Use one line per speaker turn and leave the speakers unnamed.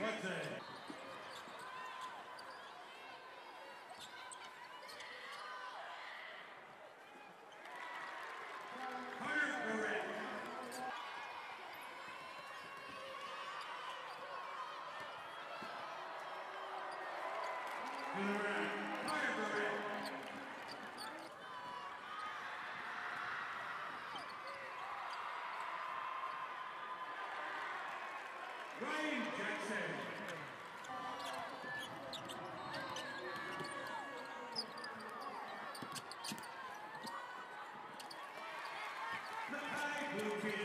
Hudson. Hunter Ryan Jackson. Thank you.